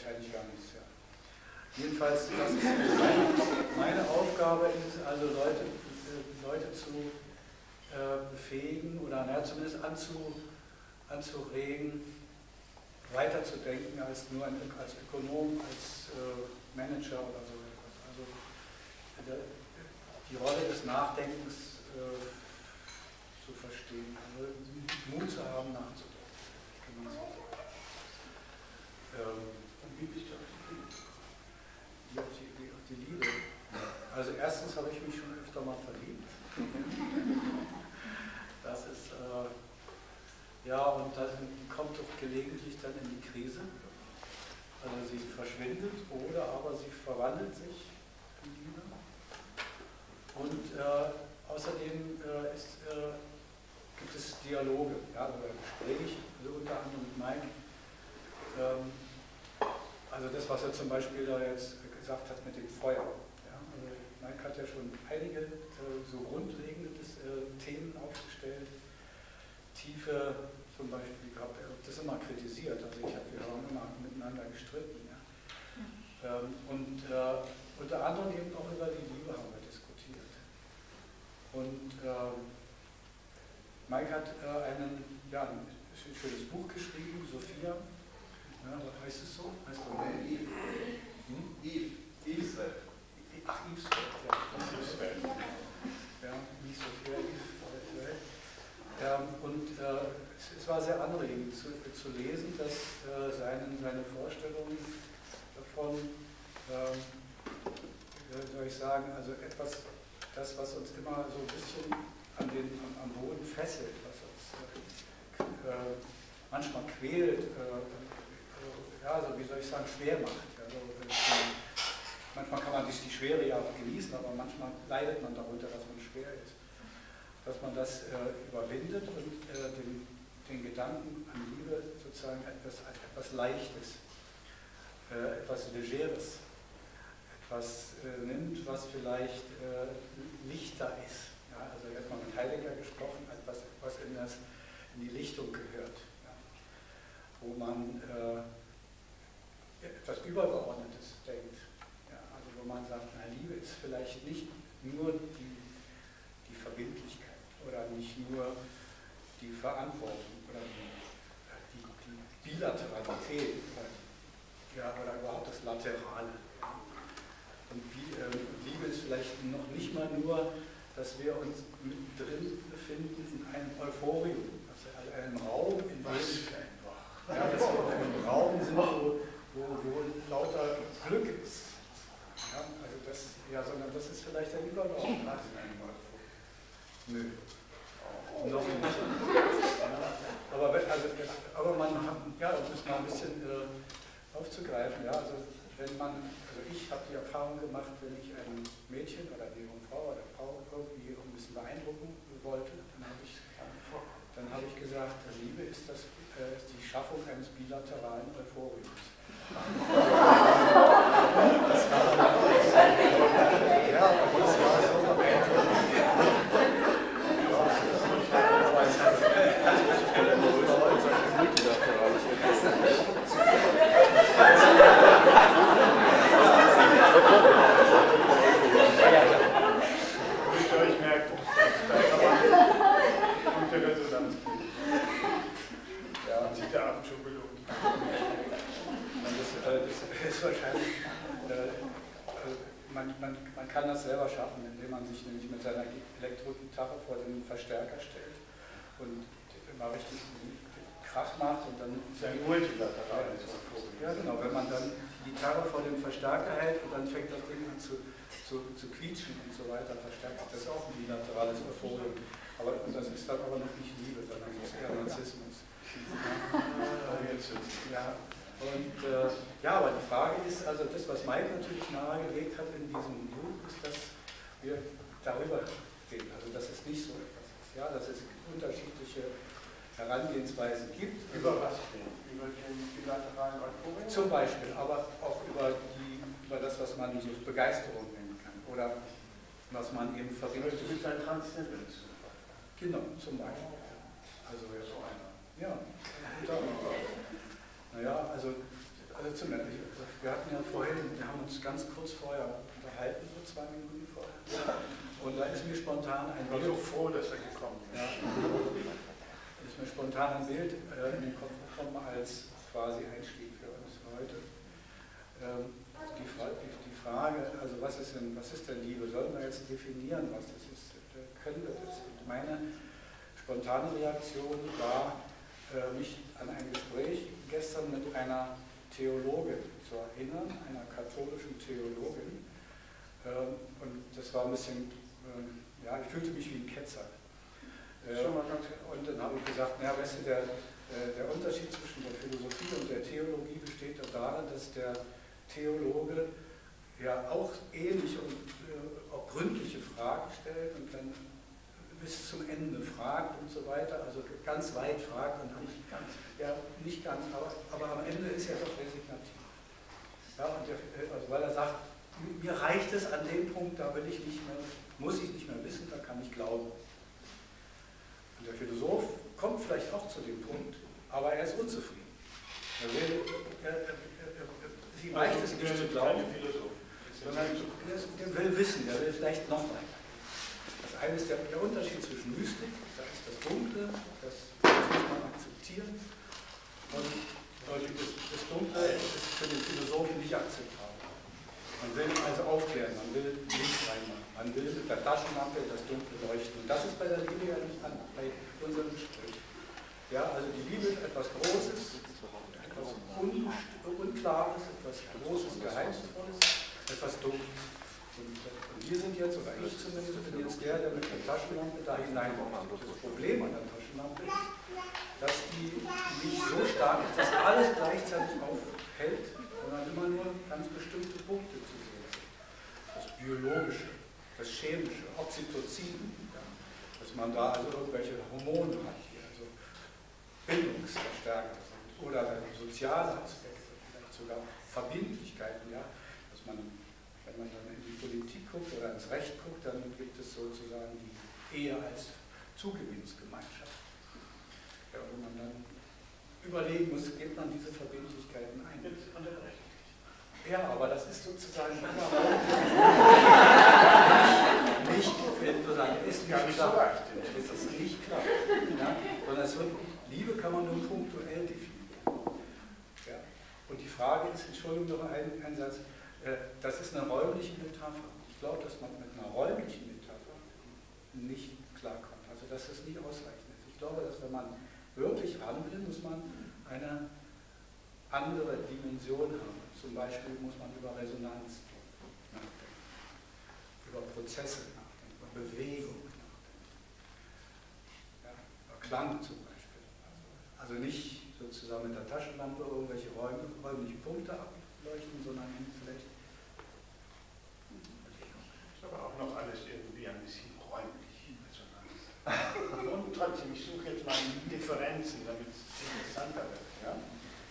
wahrscheinlich gar nichts. Ja. Jedenfalls, das ist meine, meine Aufgabe, ist also Leute, äh, Leute zu äh, befähigen oder na, zumindest anzu, anzuregen, weiterzudenken als nur ein, als Ökonom, als äh, Manager oder so etwas. Also äh, die Rolle des Nachdenkens äh, zu verstehen, also Mut zu haben, nachzudenken. Ähm, wie bist du auf die, auf die, auf die Liebe? Also erstens habe ich mich schon öfter mal verliebt. Das ist, äh, ja, und dann kommt doch gelegentlich dann in die Krise. Also sie verschwindet oder aber sie verwandelt sich in Liebe. Und äh, außerdem äh, ist, äh, gibt es Dialoge, ja, oder Gespräche, also unter anderem mit Mike. Ähm, also das, was er zum Beispiel da jetzt gesagt hat mit dem Feuer. Ja, also Mike hat ja schon einige äh, so grundlegende äh, Themen aufgestellt. Tiefe zum Beispiel gehabt, das immer kritisiert. Also ich habe wir haben immer miteinander gestritten. Ja. Ähm, und äh, unter anderem eben auch über die Liebe haben wir diskutiert. Und ähm, Mike hat äh, einen, ja, ein schönes Buch geschrieben, Sophia. Heißt es so? Heißt das nee, Eve. Hm? Eve. Welt. Ach, Eve's ja. Eve's Welt. Ja, wie Sophia, Eve's Welt. Ähm, und äh, es, es, war sehr anregend zu, zu lesen, dass äh, seine, seine Vorstellungen davon, äh, wie soll ich sagen, also etwas, das, was uns immer so ein bisschen an den, am, am Boden fesselt, was uns äh, äh, manchmal quält, äh, ja, also wie soll ich sagen, schwer macht. Also, manchmal kann man die, die Schwere ja auch genießen, aber manchmal leidet man darunter, dass man schwer ist. Dass man das äh, überwindet und äh, den, den, Gedanken an Liebe sozusagen etwas, etwas Leichtes, äh, etwas Legeres, etwas äh, nimmt, was vielleicht äh, lichter ist. Ja, also erstmal mit Heidegger gesprochen, etwas, was in, das, in die Lichtung gehört. Wo man äh, etwas Übergeordnetes denkt. Ja, also wo man sagt, na, Liebe ist vielleicht nicht nur die, die Verbindlichkeit oder nicht nur die Verantwortung oder die, die, die Bilateralität oder, ja, oder überhaupt das Laterale. Und äh, Liebe ist vielleicht noch nicht mal nur, dass wir uns drin befinden in einem Euphorium, also einem Raum, in dem ja, einem Raum sind, wo wo, wo lauter Glück ist. Ja, also das, ja, sondern das ist vielleicht ein Überbau. Nö. Noch nicht. Ja, aber, also, aber man hat, ja, um es mal ein bisschen äh, aufzugreifen, ja, also wenn man, also ich habe die Erfahrung gemacht, wenn ich ein Mädchen oder eine junge Frau oder Frau irgendwie ein bisschen beeindrucken wollte, dann habe ich, dann habe ich gesagt, Liebe ist, das, äh, ist die Schaffung eines bilateralen Euphoriums. Das war kann das selber schaffen, indem man sich nämlich mit seiner Elektrogitarre vor den Verstärker stellt und immer richtig Krach macht und dann. Das ist ein multilateral. Ja, genau. Wenn man dann die Gitarre vor dem Verstärker hält und dann fängt das Ding an zu, zu, zu quietschen und so weiter, verstärkt sich das auch ein bilaterales Euphorium. Aber das ist dann aber noch nicht Liebe, sondern das ist eher Narzissmus. Ja, und äh, ja, aber die Frage ist, also das, was Mike natürlich nahegelegt hat in diesem Buch, ist, dass wir darüber reden. Also dass es nicht so etwas ist. Ja, dass es unterschiedliche Herangehensweisen gibt. Über was denn? Über den bilateralen Euphorien? Zum Beispiel, aber auch über, die, über das, was man so Begeisterung nennen kann. Oder was man eben verbindet. Du bist ein Transzendenz. Genau, zum Beispiel. Also ja, so einer. Ja, naja, also Also zum. Wir hatten ja vorhin, wir haben uns ganz kurz vorher unterhalten, so zwei Minuten vorher. Und da ist mir spontan ein Bild. Ich war so froh, dass er gekommen ist. Ja. ist mir spontan ein Bild äh, in den Kopf gekommen als quasi Einstieg für uns heute. Ähm, die, Fra die, Frage, also was ist denn, was ist denn Liebe? Sollen wir jetzt definieren, was das ist? Können wir das? Und meine spontane Reaktion war, äh, mich an ein Gespräch gestern mit einer Theologin zu erinnern, einer katholischen Theologin. Ähm, und das war ein bisschen, ähm, ja, ich fühlte mich wie ein Ketzer. Äh, und dann habe ich gesagt, naja, weißt du, der, äh, der Unterschied zwischen der Philosophie und der Theologie besteht darin, dass der Theologe ja auch ähnliche und auch gründliche Fragen stellt und dann bis zum Ende fragt und so weiter, also ganz weit fragt und nicht ganz, ja, nicht ganz aber, aber am Ende ist er doch resignativ. Ja, und der, also weil er sagt, mir reicht es an dem Punkt, da will ich nicht mehr, muss ich nicht mehr wissen, da kann ich glauben. Und der Philosoph kommt vielleicht auch zu dem Punkt, aber er ist unzufrieden. Er will, er, er, ihm reicht es nicht zu glauben, sondern er will wissen, er will vielleicht noch weiter eines der, der Unterschied zwischen Mystik, da ist das Dunkle, das, das muss man akzeptieren, und, das, das, Dunkle ist für den Philosophen nicht akzeptabel. Man will also aufklären, man will Licht reinmachen, man will mit der Taschenlampe das Dunkle leuchten. Und das ist bei der Liebe ja nicht an, bei unserem Gespräch. Ja, also die Liebe ist etwas Großes, etwas Un Unklares, etwas Großes, Geheimnisvolles, etwas Dunkles. Und wir sind jetzt, oder ich zumindest, bin jetzt der, der mit der Taschenlampe da hineinkommt. Das Problem an der Taschenlampe ist, dass die nicht so stark ist, dass alles gleichzeitig aufhält, sondern immer nur ganz bestimmte Punkte zu sehen sind. Das Biologische, das Chemische, Oxytocin, ja, dass man da also irgendwelche Hormone hat hier, also Bildungsverstärker sind, oder soziale Aspekte, vielleicht sogar Verbindlichkeiten, ja, dass man, wenn man dann Politik guckt oder ins Recht guckt, dann gibt es sozusagen die Ehe als Zugewinnsgemeinschaft. Ja, wo man dann überlegen muss, geht man diese Verbindlichkeiten ein. Ja, aber das ist sozusagen nicht, sozusagen, ist nicht klar. Es ist nicht klar. Ja? Sondern es wird, Liebe kann man nur punktuell definieren. Ja? Und die Frage ist, Entschuldigung, noch ein, ein Satz, das ist eine räumliche Metapher. Ich glaube, dass man mit einer räumlichen Metapher nicht klarkommt. Also dass es nicht ausreichend ist. Ich glaube, dass wenn man wirklich ran will, muss man eine andere Dimension haben. Zum Beispiel muss man über Resonanz nachdenken, über Prozesse nachdenken, über Bewegung nachdenken, ja, über Klang zum Beispiel. Also, also nicht sozusagen mit der Taschenlampe irgendwelche räumlichen Punkte ableuchten, sondern vielleicht aber auch noch alles irgendwie ein bisschen räumlich. Und trotzdem, ich suche jetzt mal Differenzen, damit es interessanter wird. Ja?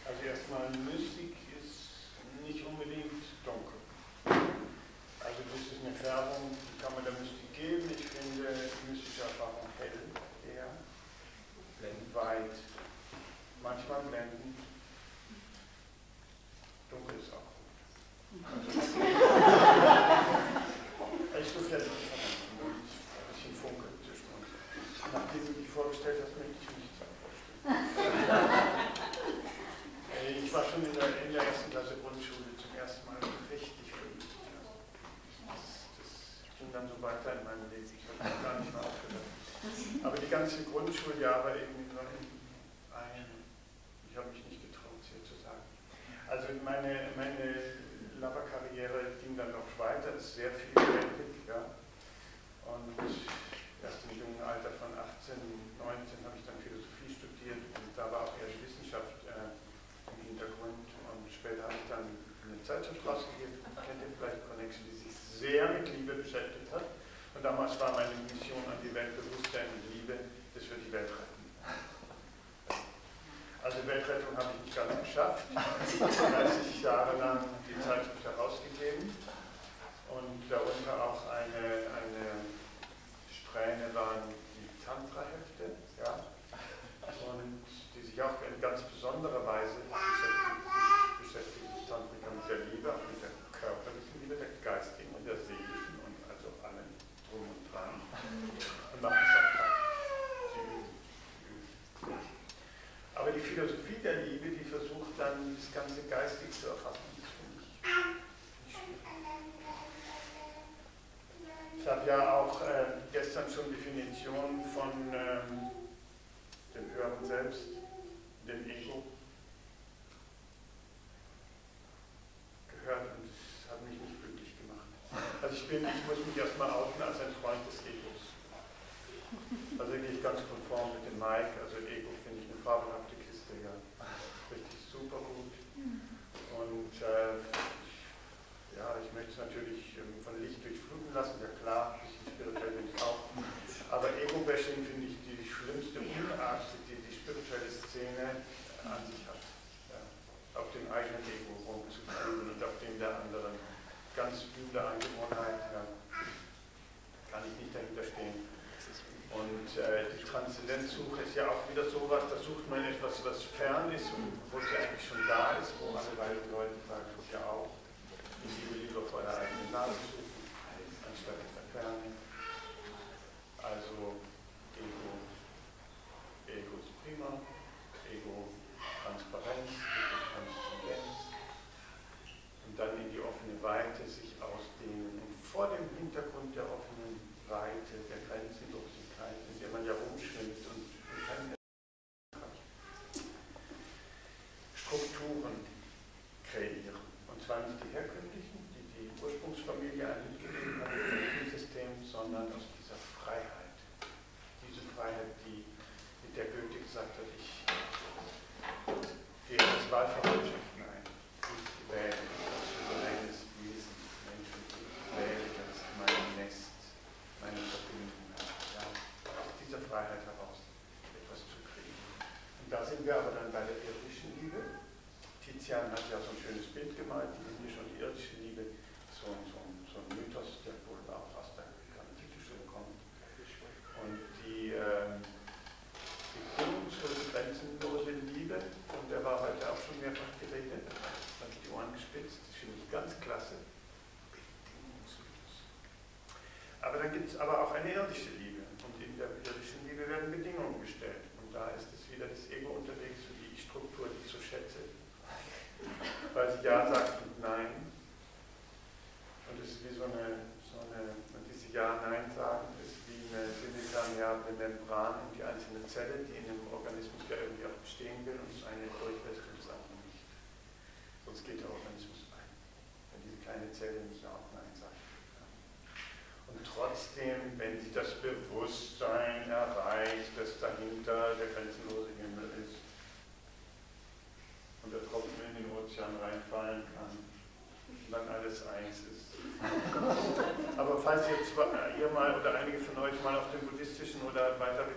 Also erstmal, Mystik ist nicht unbedingt dunkel. Also das ist eine Färbung, die kann man der Thank you. Habe ja auch äh, gestern schon Definition von ähm, dem Hören selbst, dem Ego, gehört und das hat mich nicht glücklich gemacht. Also ich bin, ich muss mich erstmal outen als ein Freund des Egos. Also gehe ich ganz konform mit dem Mike, also Ego finde ich eine fabelhafte Kiste, ja. Richtig super gut. Und äh, ja, ich möchte es natürlich ähm, von Durchfluten lassen, ja klar, ein bisschen spirituell bin ich auch. Aber Ego-Bashing finde ich die schlimmste Unart, die die spirituelle Szene an sich hat. Ja. Auf dem eigenen Ego rumzukriegen und auf dem der anderen. Ganz üble Angewohnheit, ja. kann ich nicht dahinter stehen. Und äh, die Transzendenzsuche ist ja auch wieder sowas, da sucht man etwas, was fern ist und wo es ja eigentlich schon da ist, wo alle Leute sagen, ja auch, die Liebe lieber vor der eigenen Nase suchen, anstatt entfernen. Also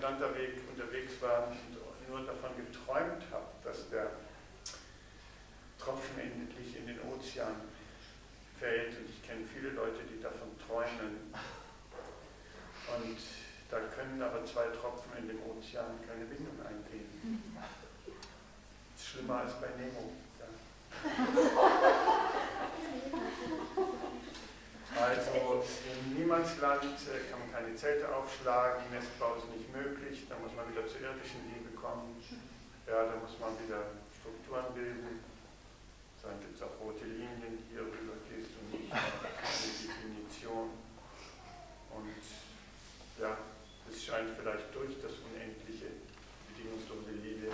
weiter Vedanta-Weg unterwegs waren und nur davon geträumt habt, dass der Tropfen endlich in den Ozean fällt, und ich kenne viele Leute, die davon träumen, und da können aber zwei Tropfen in dem Ozean keine Bindung eingehen. Das ist schlimmer als bei Nemo. Ja. Also im Niemandsland äh, kann man keine Zelte aufschlagen, Nestbau ist nicht möglich, da muss man wieder zur irdischen Liebe kommen. Ja, da muss man wieder Strukturen bilden. Dann gibt es auch rote Linien, hier rüber gehst du nicht, eine Definition. Und ja, es scheint vielleicht durch das unendliche, bedingungslose Liebe,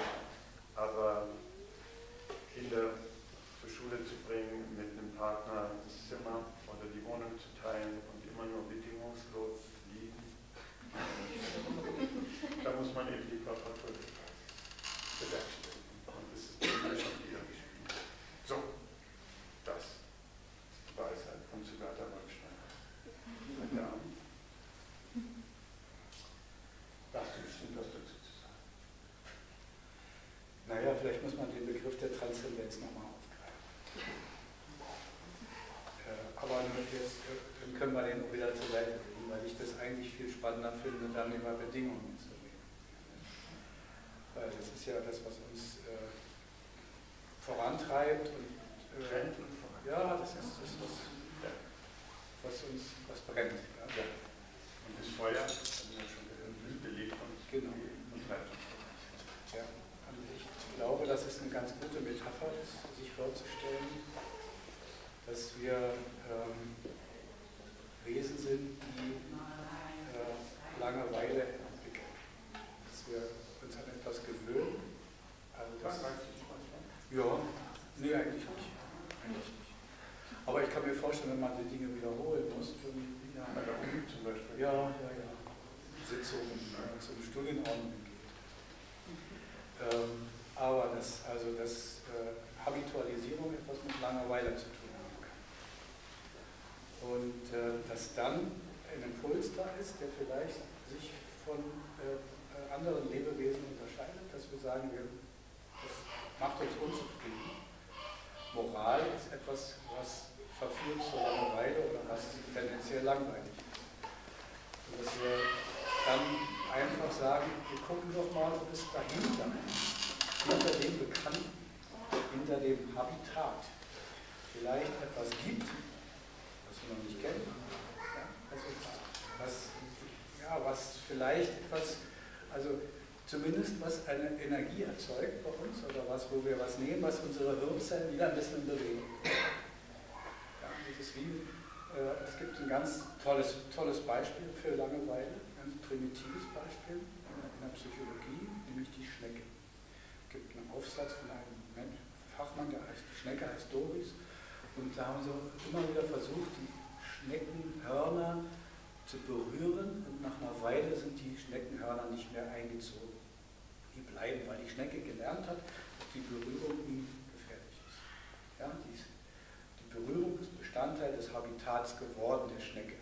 aber Kinder zur Schule zu bringen, mit einem Partner ins Zimmer oder die Wohnung zu teilen und immer nur bedingungslos lieben. da muss man eben die Körperkultur bewerkstelligen. Und das ist schon wieder gespielt. So, das ist die Weisheit von Sugata Wolfstein. Meine Damen. Hast du bestimmt was dazu zu sagen? Naja, vielleicht muss man den Begriff der Transzendenz nochmal aufgreifen. Äh, aber jetzt dann können wir den auch wieder zur Seite legen, weil ich das eigentlich viel spannender finde, dann über Bedingungen zu reden. Weil das ist ja das, was uns äh, vorantreibt und äh, ja, das ist das, was, was uns was brennt. Ja. Ja. Und das Feuer, haben wir ja schon gehört, belebt uns Genau. und treibt uns. Ja, an Licht. glaube, dass es eine ganz gute Metapher ist, sich vorzustellen, dass wir ähm, Wesen sind, die äh, Langeweile entwickeln. Dass wir uns an etwas gewöhnen. Also das, ja, nee, eigentlich nicht. eigentlich nicht. Aber ich kann mir vorstellen, wenn man die Dinge wiederholen muss, ja, Bei der Uni zum Beispiel. ja, ja, ja. Sitzungen, wenn man zum Studienordnung geht. Ähm, aber dass, also dass äh, Habitualisierung etwas mit Langeweile zu tun haben kann. Und äh, dass dann ein Impuls da ist, der vielleicht sich von äh, äh, anderen Lebewesen unterscheidet, dass wir sagen, wir, das macht uns unzufrieden. Moral ist etwas, was verführt zur Langeweile oder was tendenziell langweilig ist. Und dass wir dann einfach sagen, wir gucken doch mal, ob es dahinter, hinter dem Bekannten, hinter dem Habitat vielleicht etwas gibt, was wir noch nicht kennen. Ja, uns, was, ja, was vielleicht etwas, also zumindest was eine Energie erzeugt bei uns oder was, wo wir was nehmen, was unsere Hirnzellen wieder ein bisschen bewegen. Ja, ist wie, äh, es gibt ein ganz tolles, tolles Beispiel für Langeweile, ein ganz primitives Beispiel in der Psychologie, nämlich die Schnecke. Es gibt einen Aufsatz von einem Mensch, Fachmann, der heißt, die Schnecke heißt Doris, und da haben sie immer wieder versucht, die Schneckenhörner zu berühren und nach einer Weile sind die Schneckenhörner nicht mehr eingezogen. Bleiben, weil die Schnecke gelernt hat, dass die Berührung ihm gefährlich ist. Ja, die, Berührung ist Bestandteil des Habitats geworden der Schnecke.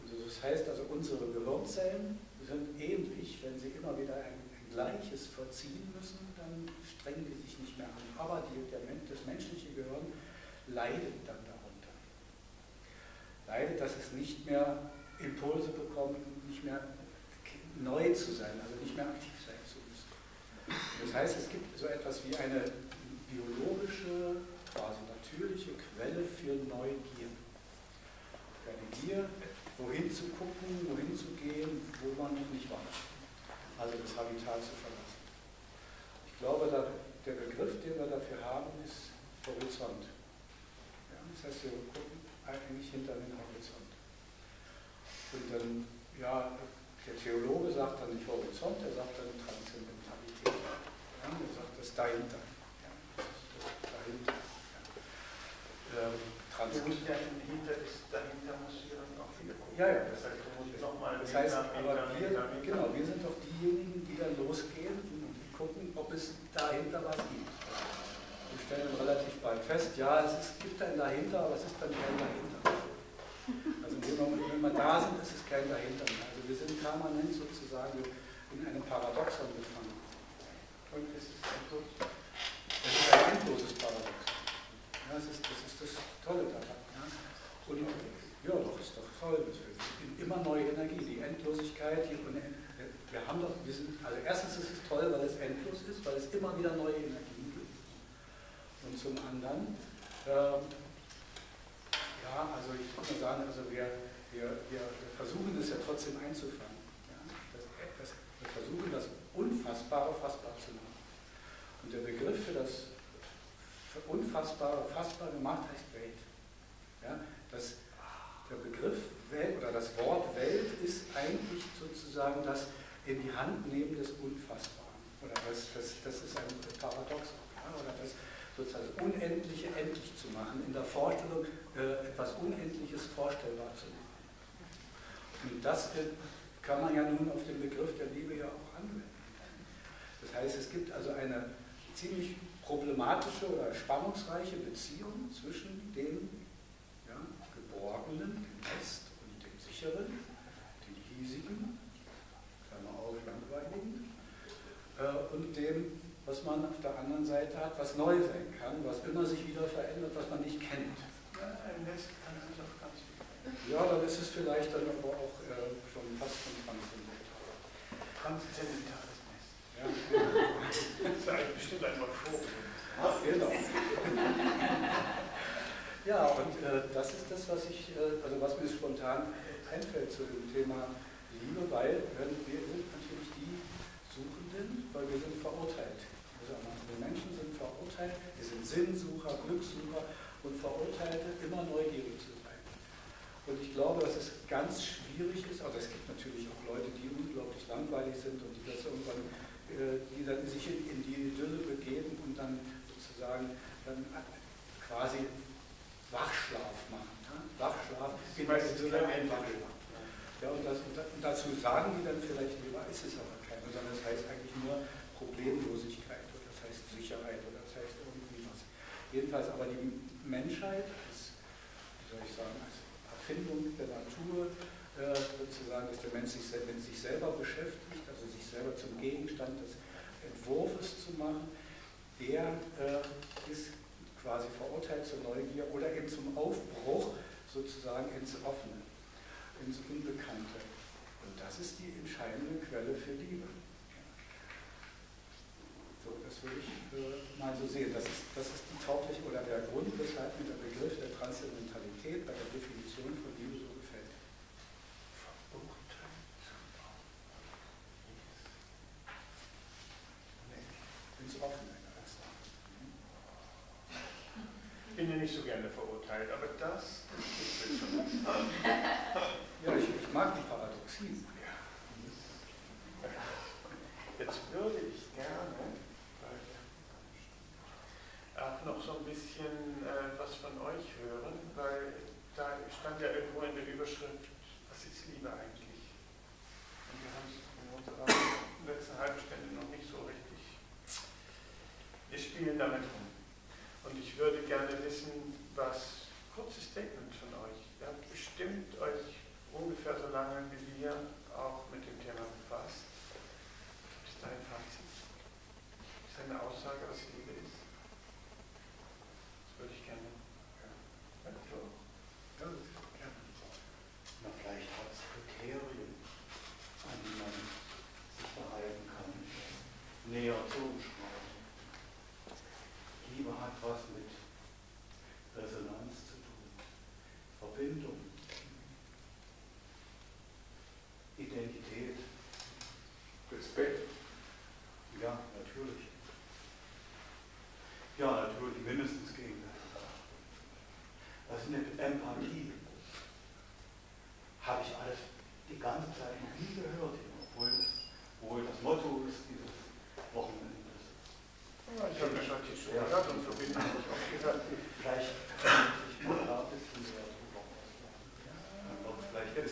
Und das heißt also, unsere Gehirnzellen sind ähnlich, wenn sie immer wieder ein, ein Gleiches vollziehen müssen, dann strengen die sich nicht mehr an. Aber die, der, das menschliche Gehirn leidet dann darunter. Leidet, dass es nicht mehr Impulse bekommt, nicht mehr neu zu sein, also nicht mehr aktiv sein zu. Das heißt, es gibt so etwas wie eine biologische, quasi natürliche Quelle für Neugier. Für eine Gier, wohin zu gucken, wohin zu gehen, wo man noch nicht war. Also das Habitat zu verlassen. Ich glaube, der Begriff, den wir dafür haben, ist Horizont. Ja, das heißt, wir gucken eigentlich hinter den Horizont. Und dann, ja, der Theologe sagt dann nicht Horizont, er sagt dann Transzendentalität. Ja, er sagt das dahinter. Ja, das dahinter. Ja. Ähm, Transzendent. dahinter ist, dahinter muss ich dann auch wieder. Ja, ja. Das heißt, Das heißt, aber wir, genau, wir sind doch diejenigen, die dann losgehen und gucken, ob es dahinter was gibt. Wir stellen relativ bald fest, ja, es ist, gibt ein dahinter, aber es ist dann kein dahinter. Also wenn wir, wenn wir da sind, ist es kein dahinter. Also wir sind permanent sozusagen in einem Paradoxon gefangen. Und ist es endlos? Das ist ein endloses Paradoxon. Ja, das, ist, das ist das Tolle daran. Ja. Und ja, doch, ist doch toll. Immer neue Energie, die Endlosigkeit, die wir haben doch, wir sind, also erstens ist es toll, weil es endlos ist, weil es immer wieder neue Energien gibt. Und zum anderen, ähm, ja, also ich würde mal sagen, also wir, wir, wir versuchen es ja trotzdem einzufangen. Ja? Das, das, wir versuchen das Unfassbare fassbar zu machen. Und der Begriff für das für Unfassbare fassbar gemacht heißt Welt. Ja? Das, der Begriff Welt oder das Wort Welt ist eigentlich sozusagen das in die Hand nehmen des Unfassbaren. Oder das, das, das ist ein Paradox. Ja? Oder das sozusagen Unendliche endlich zu machen, in der Vorstellung äh, etwas Unendliches vorstellbar zu machen. Und das äh, kann man ja nun auf den Begriff der Liebe ja auch anwenden. Das heißt, es gibt also eine ziemlich problematische oder spannungsreiche Beziehung zwischen dem ja, Geborgenen, dem Nest und dem Sicheren, dem Hiesigen, Klammer auf, Langweiligen, äh, und dem, was man auf der anderen Seite hat, was neu sein kann, was immer sich wieder verändert, was man nicht kennt. Ja, ein Nest kann sich auch ganz viel Ja, dann ist es vielleicht dann aber auch äh, schon fast von transzendental. Ja, das sage bestimmt einmal vor. Ach, genau. Ja, und äh, das ist das, was ich, äh, also was mir spontan einfällt zu dem Thema Liebe, weil wir sind natürlich die Suchenden, weil wir sind verurteilt. Also andere Menschen sind verurteilt, wir sind Sinnsucher, Glückssucher und Verurteilte, immer neugierig zu sein. Und ich glaube, dass es ganz schwierig ist, aber es gibt natürlich auch Leute, die unglaublich langweilig sind und die das irgendwann äh, die dann sich in die Dürre begeben und dann sozusagen dann quasi Wachschlaf machen. Ne? Wachschlaf, in der Dürre ein Wachschlaf. Ja, und, das, und, dazu sagen die dann vielleicht, lieber ist es aber kein, sondern das heißt eigentlich nur Problemlosigkeit oder das heißt Sicherheit oder das heißt irgendwie was. Jedenfalls aber die Menschheit als, wie soll ich sagen, als Erfindung der Natur, sozusagen, dass der Mensch sich, wenn sich selber beschäftigt, also sich selber zum Gegenstand des Entwurfs zu machen, der äh, ist quasi verurteilt zur Neugier oder eben zum Aufbruch sozusagen ins Offene, ins Unbekannte. Und das ist die entscheidende Quelle für Liebe. So, das würde ich äh, mal so sehen. Das ist, das ist die taugliche oder der Grund, weshalb mir der Begriff der Transzendentalität bei der Definition von nicht so gerne verurteilt, aber das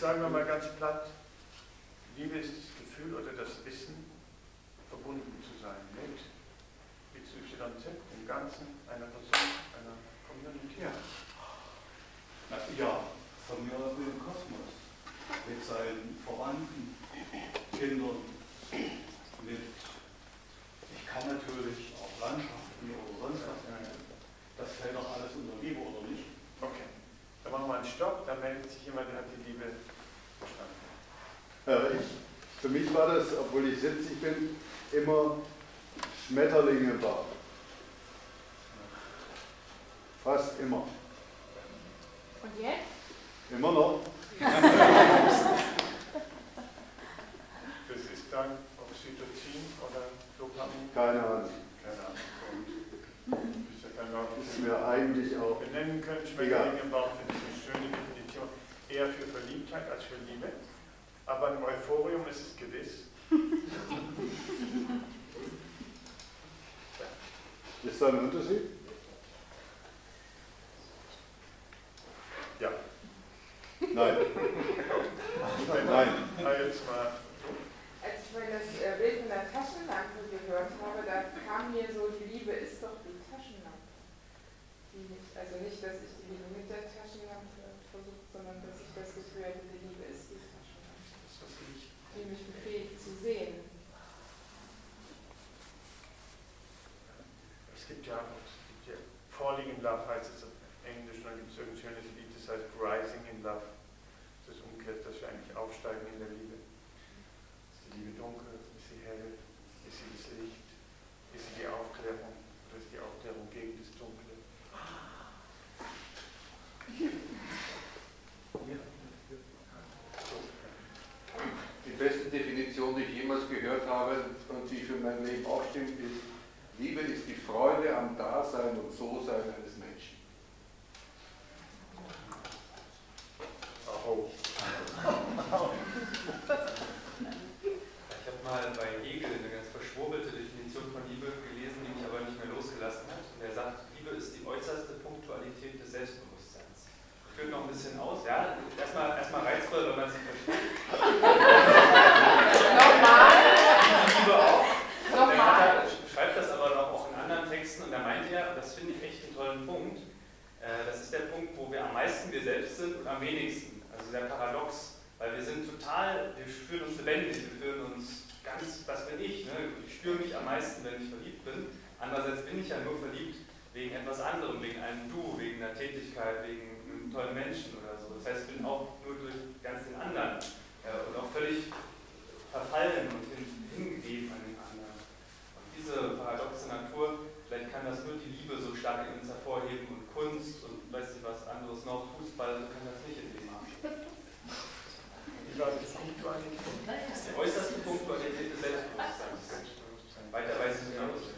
sagen wir mal ganz platt, Liebe ist für mich war das, obwohl ich 70 bin, immer Schmetterlinge war. aber im Euphorium ist es gewiss. ist da ein Unterschied? gehört habe und die für mein Leben auch stimmt, ist, Liebe ist die Freude am Dasein und So-Sein. verständlich, wir fühlen uns ganz, das bin ich, ne? ich spüre mich am meisten, wenn ich verliebt bin. Andererseits bin ich ja nur verliebt wegen etwas anderem, wegen einem Du, wegen einer Tätigkeit, wegen einem tollen Menschen oder so. Das heißt, ich bin auch nur durch ganz den anderen äh, und auch völlig verfallen und hin, hingegeben an den anderen. Und diese paradoxe Natur, vielleicht kann das nur die Liebe so stark in uns hervorheben und Kunst und weiß nicht was anderes noch, Fußball, so kann das nicht in dem haben über das punktualisierte, das äußerst punktualisierte Selbstbewusstsein. Weiterweise hinaus.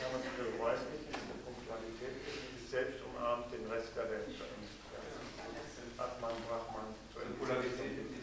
Ja, weiß nicht, diese Punktualität ist selbst umarmt den Rest der Welt. Atman, Brachmann, zur Polarität.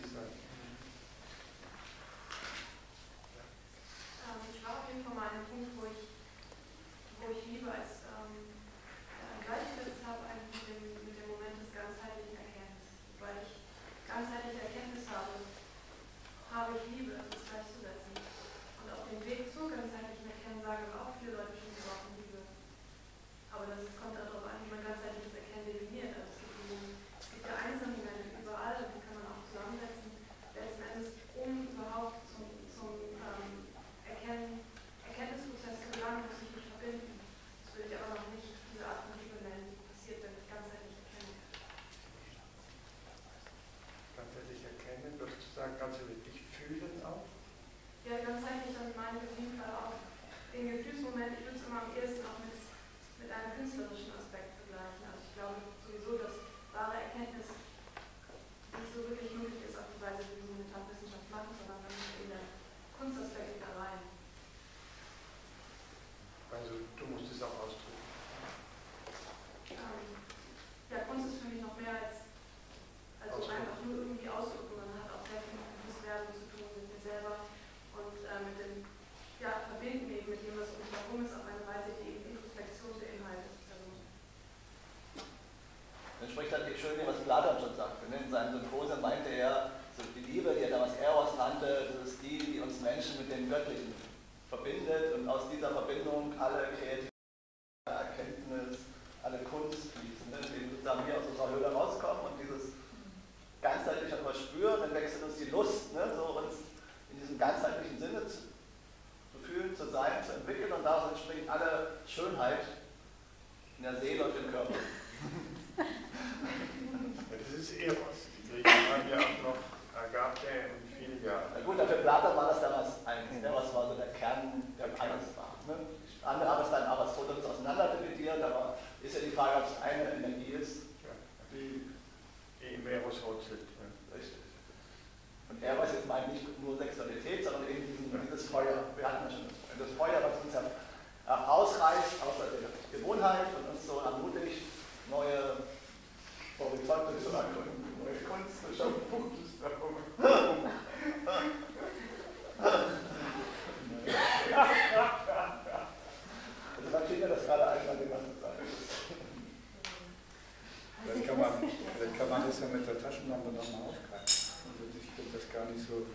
man. Vielleicht kann man das ja mit der Taschenlampe nochmal aufgreifen. Also ich finde das gar nicht so,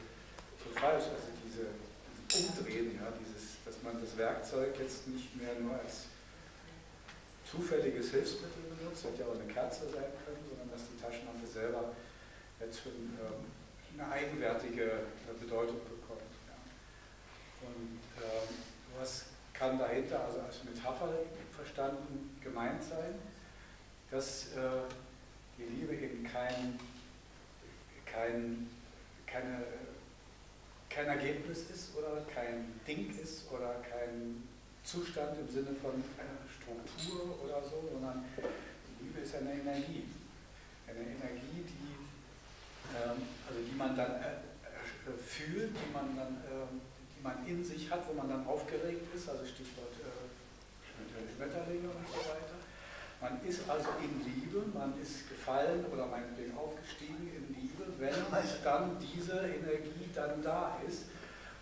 so falsch. Also diese, dieses Umdrehen, ja, dieses, dass man das Werkzeug jetzt nicht mehr nur als zufälliges Hilfsmittel benutzt, hätte ja auch eine Kerze sein können, sondern dass die Taschenlampe selber jetzt für ähm, eine eigenwertige äh, Bedeutung bekommt. Ja. Und ähm, was kann dahinter also als Metapher verstanden gemeint sein, dass äh, die Liebe eben kein, kein, keine, kein Ergebnis ist oder kein Ding ist oder kein Zustand im Sinne von einer Struktur oder so, sondern Liebe ist eine Energie. Eine Energie, die, ähm, also die man dann äh, äh fühlt, die man dann äh, die man in sich hat, wo man dann aufgeregt ist, also Stichwort äh, Schmetterlinge und so weiter. Man ist also in Liebe, man ist gefallen oder meinetwegen aufgestiegen in Liebe, wenn dann diese Energie dann da ist,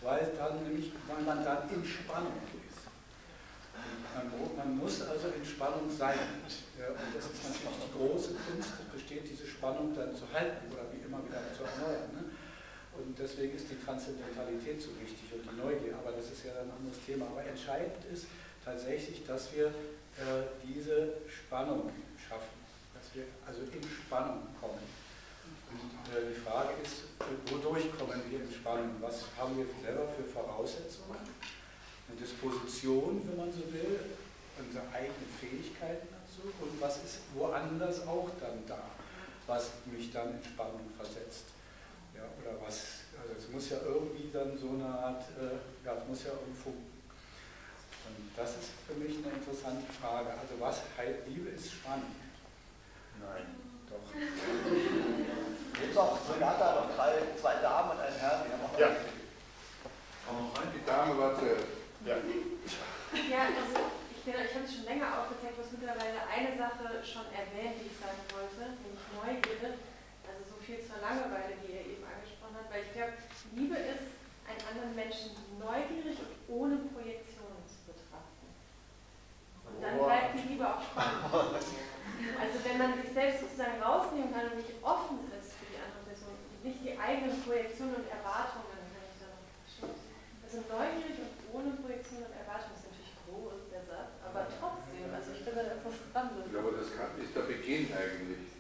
weil, dann nämlich, weil man dann in Spannung ist. Man, man muss also in Spannung sein. Ja, und das ist natürlich die große Kunst, besteht diese Spannung dann zu halten oder wie immer wieder zu erneuern. Ne? Und deswegen ist die Transzendentalität so wichtig und die Neugier, aber das ist ja ein anderes Thema. Aber entscheidend ist tatsächlich, dass wir diese Spannung schaffen, dass wir also in Spannung kommen. Und äh, die Frage ist, wodurch kommen wir in Spannung? Was haben wir selber für Voraussetzungen? Eine Disposition, wenn man so will, unsere eigenen Fähigkeiten dazu und was ist woanders auch dann da, was mich dann in Spannung versetzt. Ja, oder was, also es muss ja irgendwie dann so eine Art, äh, ja, es muss ja irgendwo und das ist für mich eine interessante Frage. Also was heißt Liebe ist spannend? Nein, doch. Gibt auch Sonata noch drei, zwei Damen und ein Herr, die haben auch Ja. Rein, die Dame war zuerst. Ja. Ja, also ich, bin- ich habe es schon länger aufgezeigt, du hast mittlerweile eine Sache schon erwähnt, die ich sagen wollte, nämlich Neugierde. Also so viel zur Langeweile, die er eben angesprochen hat, weil ich glaube, Liebe ist, einen anderen Menschen neugierig und ohne Projektion zu dann Boah. bleibt die Liebe auch spannend. Also wenn man sich selbst sozusagen rausnehmen kann und nicht offen ist für die andere Person, nicht die eigenen Projektionen und Erwartungen, kann ich da noch stimmt. Also neugierig und ohne Projektion und Erwartung ist natürlich groß, der Satz, aber trotzdem, also ich finde da ist was dran. Ja, aber das kann, ist der Beginn eigentlich.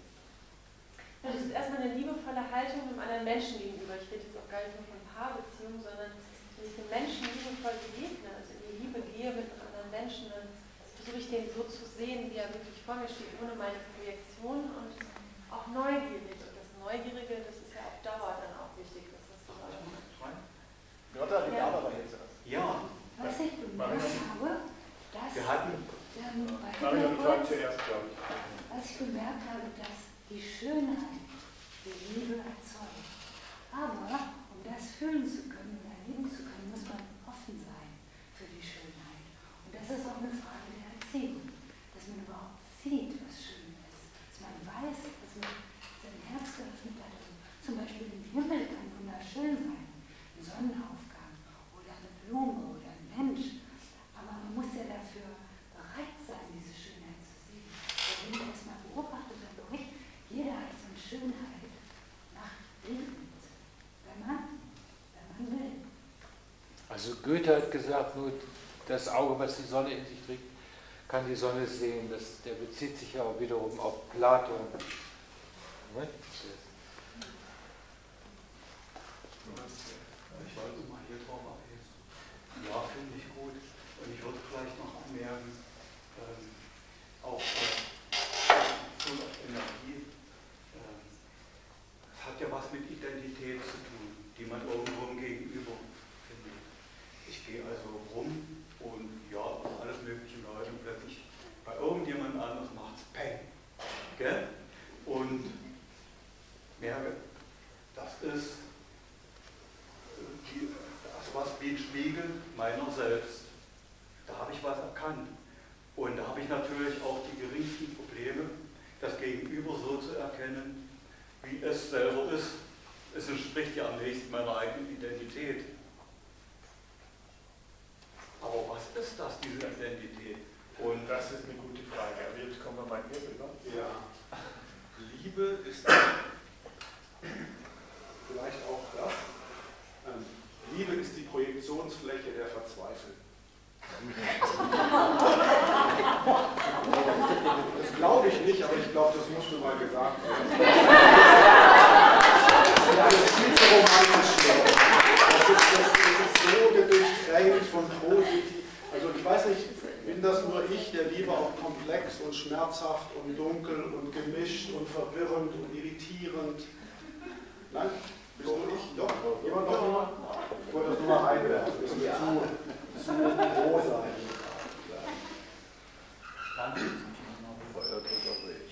Das ist erstmal eine liebevolle Haltung einem anderen Menschen gegenüber. Ich rede jetzt auch gar nicht nur von Paarbeziehungen, sondern wenn ich dem Menschen liebevoll begegne, also in die Liebe gehe mit einem anderen Menschen, dann versuche ich den so zu sehen, wie er wirklich vor mir steht, ohne meine Projektion und auch neugierig. Und das Neugierige, das ist ja auf Dauer dann auch wichtig, dass das so läuft. Lotta, die Ja. War jetzt. Ja, Was ich bemerkt habe, dass wir hatten ähm, bei zuerst, glaube ich. was ich bemerkt habe, dass die Schönheit die Liebe erzeugt. Aber um das fühlen zu können und erleben zu können, muss man offen sein für die Schönheit. Und das ist auch eine Frage der Erziehung, dass man überhaupt sieht, was schön ist, dass man weiß, dass man sein Herz geöffnet hat. Also zum Beispiel im Himmel kann wunderschön sein, ein Sonnenaufgang oder eine Blume oder ein Mensch. Aber man muss ja dafür bereit sein, diese Schönheit zu sehen. Wenn man das mal beobachtet an euch, jeder hat von Schönheit nach Bildend, wenn man, wenn man will. Also Goethe hat gesagt, nur das Auge, was die Sonne in sich trägt, kann die Sonne sehen. Das, der bezieht sich ja wiederum auf Plato. Moment. Ich wollte mal hier drauf abheben. Ja, finde ich gut. Und ich würde vielleicht noch anmerken, ähm, auch äh, Bezug auf Energie, ähm, es hat ja was mit Identität zu tun, die man irgendwo im Gegenüber findet. Ich gehe also rum und ja, alles mögliche Leute und plötzlich bei irgendjemand anderes macht es Peng. Gell? Und merke, das ist die, das was wie ein Spiegel meiner selbst. Da habe ich was erkannt. Und da habe ich natürlich auch die geringsten Probleme, das Gegenüber so zu erkennen, wie es selber ist. Es entspricht ja am nächsten meiner eigenen Identität. Aber was ist das, diese Identität? Und Das ist eine gute Frage. Aber jetzt kommen wir mal hier rüber. Ja, Liebe ist vielleicht auch das. Ähm, Liebe ist die Projektionsfläche der Verzweiflung. Das glaube ich nicht, aber ich glaube, das musste mal gesagt werden. Das ist alles viel zu romantisch. hier. Das ist, das, das ist so durchtränkt von positiv. Also ich weiß nicht, bin das nur ich, der Liebe auch komplex und schmerzhaft und dunkel und gemischt und verwirrend und irritierend. Nein? Bist nur ich? Doch? Jemand noch jemand? Ich wollte das nur mal einwerfen. Das ist mir zu, zu rosa.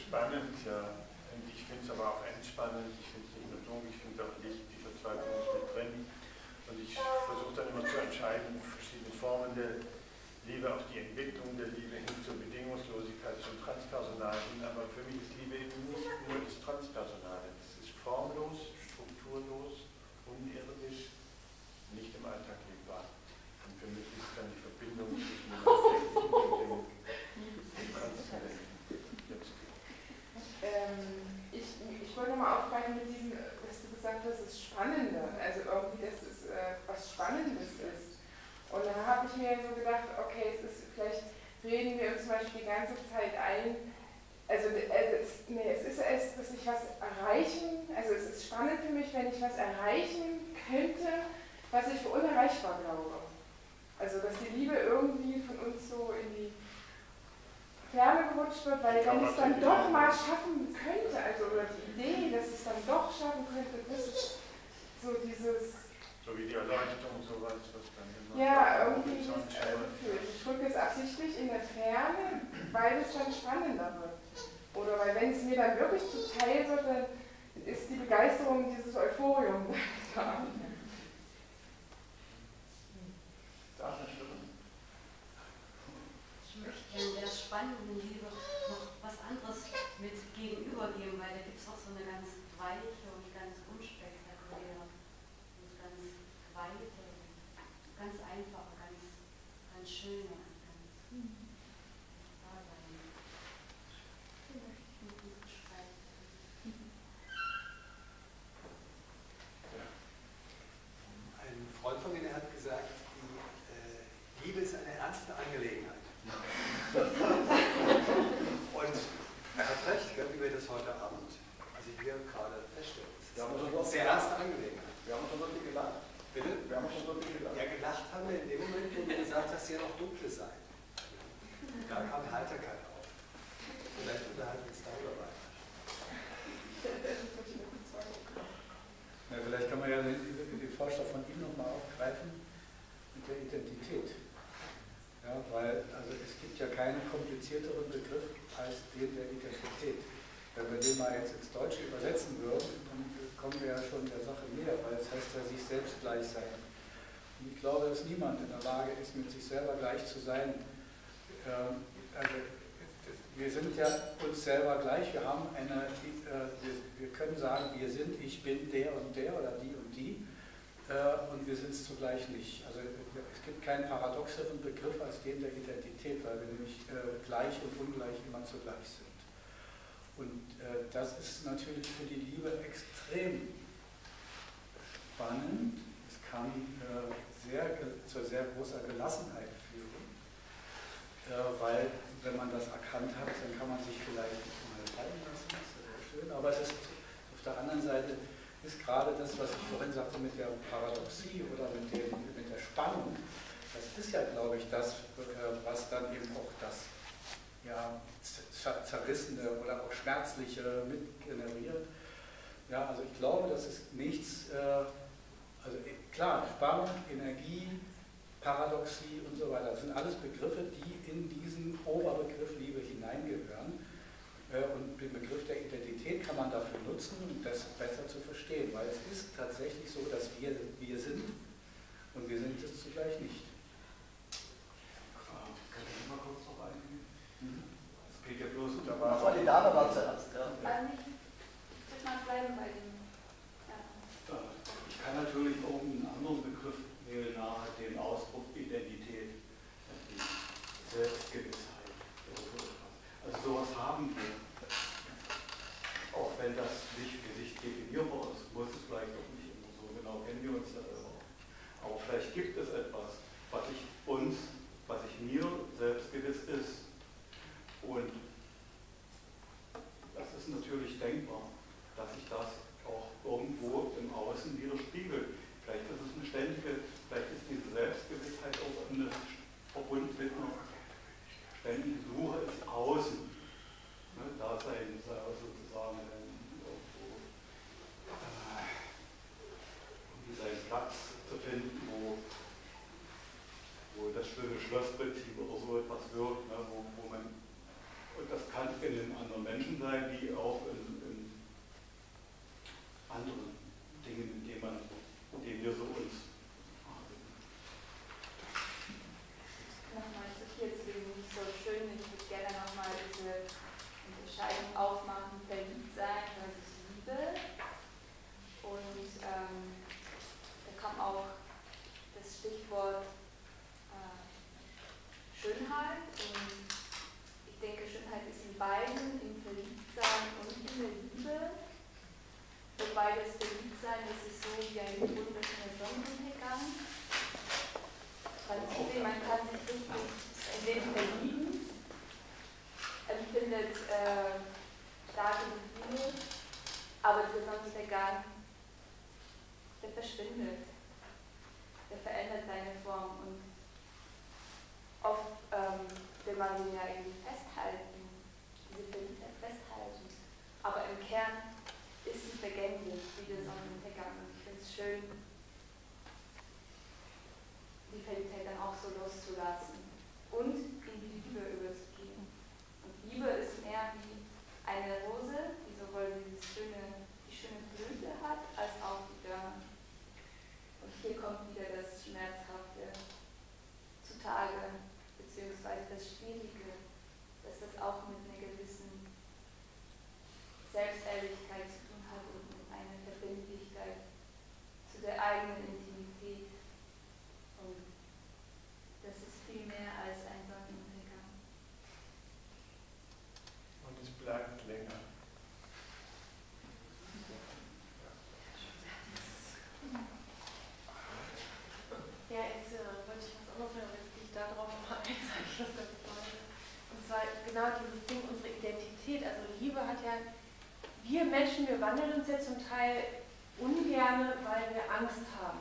Spannend, ja. Und ich finde es aber auch entspannend. Ich finde es nicht nur dunkel, ich finde auch Licht, die Verzweiflung ist mit drin. Und ich versuche dann immer zu entscheiden, verschiedene Formen der Liebe, auch die Entwicklung der Liebe hin zur Bedingungslosigkeit, zum Transpersonalen. Aber für mich ist Liebe eben nicht nur das Transpersonale. Es ist formlos, strukturlos, unirdisch, nicht im Alltag lebbar. Und für mich ist dann die Verbindung zwischen dem Objekt und dem. Ähm, ich, wollte nochmal aufgreifen mit diesem, was du gesagt hast, das Spannende. Also irgendwie, dass es äh, was Spannendes ist. Und dann habe ich mir so gedacht, okay, es ist vielleicht reden wir uns zum Beispiel die ganze Zeit ein, also, also es, nee, es ist es, dass ich was erreichen, also es ist spannend für mich, wenn ich was erreichen könnte, was ich für unerreichbar glaube. Also dass die Liebe irgendwie von uns so in die Ferne gerutscht wird, weil wenn es dann doch mal schaffen könnte, also oder die Idee, dass es dann doch schaffen könnte, das ist so dieses. So wie die Erleuchtung, sowas, was dann immer. Ja, irgendwie dieses Gefühl. Ich drücke es absichtlich in der Ferne, weil es dann spannender wird. Oder weil wenn es mir dann wirklich zuteil wird, dann ist die Begeisterung, dieses Euphorium da. Ich möchte in der spannenden Liebe noch was anderes mit gegenübergeben, weil da gibt es auch so eine ganz weiche und ganz unspektakuläre und ganz weite, ganz einfache, ganz, ganz schöne und ganz Dasein. Die möchte ich mit uns beschreiben. Ein Freund von mir der hat gesagt, die äh, Liebe ist eine ernste Angelegenheit. Und er hat recht, gell, wie wir das heute Abend, also hier gerade feststellen. Es ist eine sehr ernste Angelegenheit. Wir haben schon wirklich gelacht. Bitte? Wir haben schon wirklich gelacht. Ja, gelacht haben wir in dem Moment, wo du gesagt hast, ja noch dunkle Seiten. Da kam Heiterkeit auf. Vielleicht unterhalten wir uns darüber weiter. Ja, vielleicht kann man ja den, den Vorschlag von ihm nochmal aufgreifen mit der Identität. Ja, weil also es gibt ja keinen komplizierteren Begriff als den der Identität. Wenn wir den mal jetzt ins Deutsche übersetzen würden, dann kommen wir ja schon der Sache näher, weil es heißt ja sich selbst gleich sein. Und ich glaube, dass niemand in der Lage ist, mit sich selber gleich zu sein. Ähm, also, wir sind ja uns selber gleich, wir haben eine, äh, wir, können sagen, wir sind, ich bin der und der oder die und die äh, und wir sind es zugleich nicht. Also es gibt keinen paradoxeren Begriff als den der Identität, weil wir nämlich äh, gleich und ungleich immer zugleich sind. Und das ist natürlich für die Liebe extrem spannend. Es kann sehr, zu sehr großer Gelassenheit führen, äh, weil wenn man das erkannt hat, dann kann man sich vielleicht mal fallen lassen. Das ist sehr schön. Aber es ist auf der anderen Seite ist gerade das, was ich vorhin sagte mit der Paradoxie oder mit, dem, mit der Spannung, das ist ja, glaube ich, das, äh, was dann eben auch das ja, Zerrissene oder auch Schmerzliche mit generiert. Ja, also ich glaube, das ist nichts, äh, also klar, Spannung, Energie, Paradoxie und so weiter, das sind alles Begriffe, die in diesen Oberbegriff Liebe hineingehören. Äh, und den Begriff der Identität kann man dafür nutzen, um das besser zu verstehen, weil es ist tatsächlich so, dass wir wir sind und wir sind es zugleich nicht. Kann ich mal kurz noch eingehen? Es geht ja bloß Da war, war die Dame war zuerst. Ja. Nicht, ich würde mal bleiben bei dem. Ja. Ich kann natürlich einen anderen Begriff wählen, nach dem Ausdruck Identität, Selbstgewissheit. Also sowas haben wir. Auch wenn das nicht für sich definierbar ist, muss es vielleicht auch nicht immer so genau kennen wir uns da selber. Aber vielleicht gibt es etwas, was ich uns, was ich mir selbstgewiss ist. Und das ist natürlich denkbar, dass sich das auch irgendwo im Außen widerspiegelt. Menschen, wir wandeln uns ja zum Teil ungerne, weil wir Angst haben,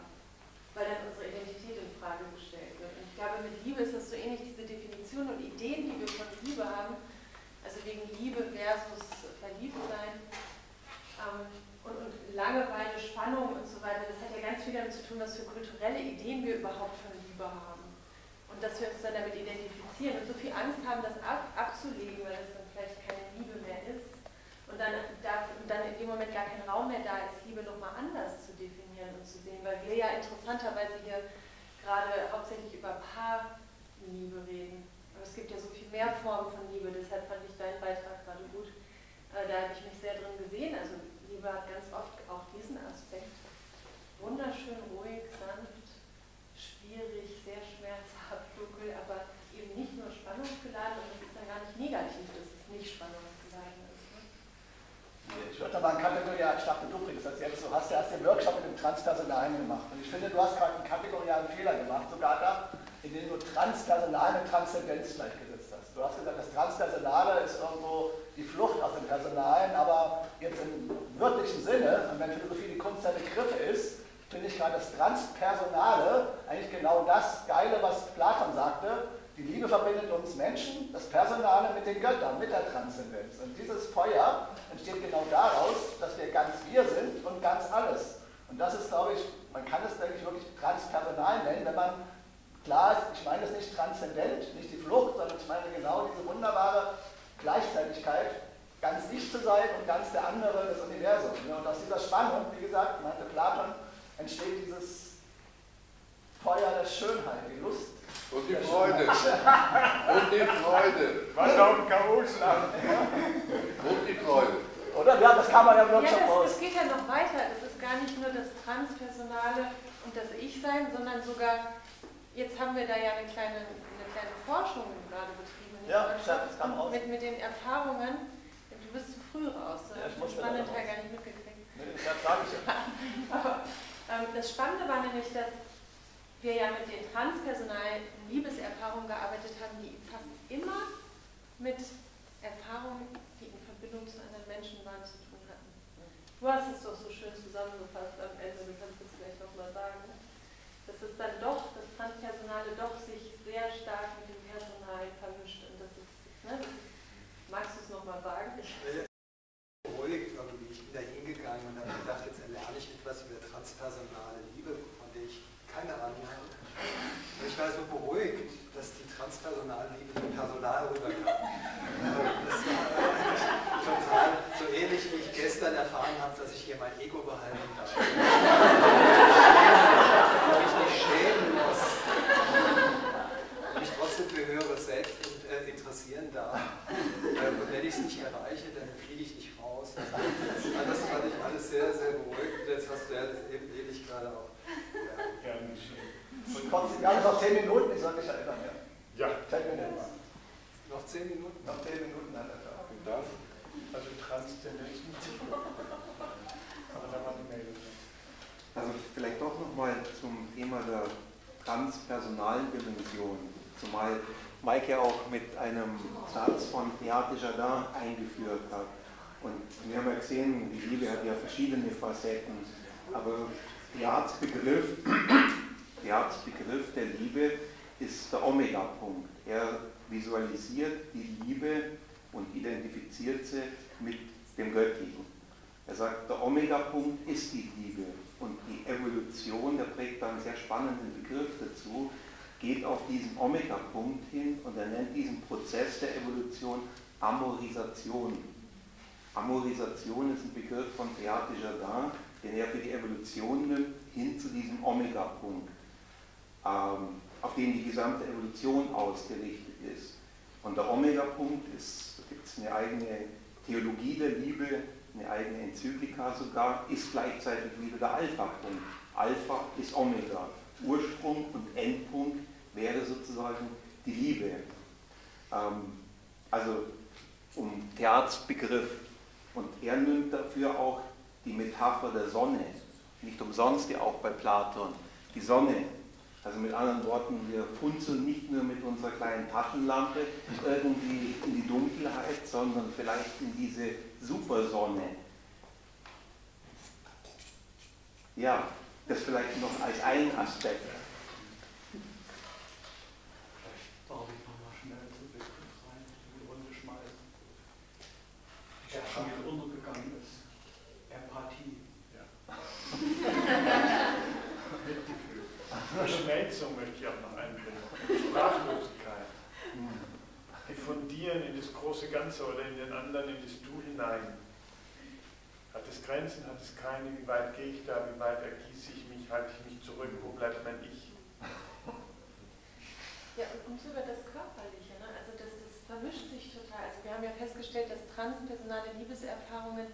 weil dann unsere Identität in Frage gestellt wird. Und ich glaube, mit Liebe ist das so ähnlich, diese Definition und Ideen, die wir von Liebe haben, also wegen Liebe versus Verliebtsein ähm, und, und Langeweile, Spannung und so weiter, das hat ja ganz viel damit zu tun, was für kulturelle Ideen wir überhaupt von Liebe haben. Und dass wir uns dann damit identifizieren und so viel Angst haben, das ab, abzulegen, weil es dann vielleicht keine Liebe mehr ist. Und dann, da, und dann in dem Moment gar kein Raum mehr da ist, Liebe nochmal anders zu definieren und zu sehen, weil wir ja interessanterweise hier gerade hauptsächlich über Paarliebe reden. Aber es gibt ja so viel mehr Formen von Liebe, deshalb fand ich deinen Beitrag gerade gut. Äh, da habe ich mich sehr drin gesehen. Also Liebe hat ganz oft auch diesen Aspekt. Wunderschön, ruhig, sanft, schwierig, sehr schmerzhaft, dunkel, aber eben nicht nur spannungsgeladen und es ist dann gar nicht negativ, dass es nicht spannungsgeladen ist. Ne? Ich würde da Kategorie, ich dachte, du bringst das jetzt. Du hast ja erst den Workshop mit dem Transpersonalen gemacht. Und ich finde, du hast gerade einen kategorialen Fehler gemacht, sogar da, indem du Transpersonal mit Transzendenz gleichgesetzt hast. Du hast gesagt, das Transpersonale ist irgendwo die Flucht aus dem Personalen, aber jetzt im wörtlichen Sinne, und wenn Philosophie die Kunst der Begriffe ist, finde ich gerade das Transpersonale eigentlich genau das Geile, was Platon sagte. Die Liebe verbindet uns Menschen, das Personale mit den Göttern, mit der Transzendenz. Und dieses Feuer entsteht genau daraus, dass wir ganz wir sind und ganz alles. Und das ist, glaube ich, man kann es, denke ich, wirklich transpersonal nennen, wenn man klar ist, ich meine es nicht transzendent, nicht die Flucht, sondern ich meine genau diese wunderbare Gleichzeitigkeit, ganz ich zu sein und ganz der andere des Universums. Und aus dieser Spannung, wie gesagt, meinte Platon, entsteht dieses Feuer der Schönheit, die Lust. Und die Freude. Und die Freude. Was auf dem Karussell Und die Freude. Oder? Ja, das kann man ja wirklich Ja, schon das, das geht ja noch weiter. Es ist gar nicht nur das Transpersonale und das Ich-Sein, sondern sogar, jetzt haben wir da ja eine kleine, eine kleine Forschung gerade betrieben. in Ja, das kam raus. Mit, mit den Erfahrungen, du bist zu früh raus, Ja, ne? ich ich muss raus. Teil gar nicht mitgekriegt. Nee, das sage ich ja. Aber ähm, das Spannende war nämlich, dass wir ja mit den Transpersonalen Liebeserfahrungen gearbeitet haben, die fast immer mit Erfahrungen, die in Verbindung zu anderen Menschen waren, zu tun hatten. Du hast es doch so schön zusammengefasst am Ende, du kannst es gleich nochmal sagen. Dass es dann doch, das Transpersonale doch sich sehr stark mit dem Personal vermischt. Und das ist, ne, das, magst du es nochmal sagen? Ich, beruhigt irgendwie. Ich bin da hingegangen und habe gedacht, jetzt erlerne ich etwas über transpersonale Liebe, von der ich keine Ahnung habe. Und ich war so beruhigt, dass die transpersonale Liebe im Personal rüberkam. Also Das war eigentlich total so ähnlich, wie ich gestern erfahren habe, dass ich hier mein Ego behalten darf. Und mich nicht schämen muss. Und mich trotzdem für höheres Selbst äh, interessieren darf. Äh, Und wenn ich es nicht erreiche, dann fliege ich nicht raus. Das fand ich alles sehr, sehr beruhigend. Jetzt hast du ja das eben ähnlich gerade auch. Ja, geschehen. Und kommt, wir haben noch 10 Minuten, ich soll mich erinnern. Ja. Ja. Zeig mir den mal. Noch 10 Minuten? Noch 10 Minuten hat er da. Also Transzendenz muss ich Aber da war die Mail. Also vielleicht doch nochmal zum Thema der transpersonalen Dimension, zumal Mike ja auch mit einem Satz von Beate Jardin eingeführt hat. Und wir haben ja gesehen, die Liebe hat ja verschiedene Facetten, aber Beats Begriff, Beats Begriff der Liebe ist der Omega-Punkt. Er visualisiert die Liebe und identifiziert sie mit dem Göttlichen. Er sagt, der Omega-Punkt ist die Liebe und die Evolution, der prägt da einen sehr spannenden Begriff dazu, geht auf diesen Omega-Punkt hin und er nennt diesen Prozess der Evolution Amorisation. Amorisation ist ein Begriff von Beate Jardin, den er für die Evolution nimmt, hin Omega-Punkt, ähm, auf den die gesamte Evolution ausgerichtet ist. Und der Omega-Punkt ist, da gibt es eine eigene Theologie der Liebe, eine eigene Enzyklika sogar, ist gleichzeitig wieder der Alpha-Punkt. Alpha ist Omega. Ursprung und Endpunkt wäre sozusagen die Liebe. Ähm, also um Theats Begriff. Und er nimmt dafür auch die Metapher der Sonne. Nicht umsonst ja auch bei Platon. Die Sonne. Also mit anderen Worten, wir funzeln nicht nur mit unserer kleinen Taschenlampe irgendwie in die Dunkelheit, sondern vielleicht in diese Supersonne. Ja, das vielleicht noch als ein Aspekt. Darf ich nochmal schnell zu Begriff rein, in die Runde schmeißen? Der schon wieder untergegangen ist. Empathie. Ja. Mitgefühl. Verschmelzung möchte ich auch noch einbringen. Sprachlosigkeit. Diffundieren in das große Ganze oder in den anderen, in das Du hinein. Hat es Grenzen, hat es keine? Wie weit gehe ich da? Wie weit ergieße ich mich? Halte ich mich zurück? Wo bleibt mein Ich? Ja, und, und über das Körperliche, ne? also das, das vermischt sich total. Also wir haben ja festgestellt, dass transpersonale Liebeserfahrungen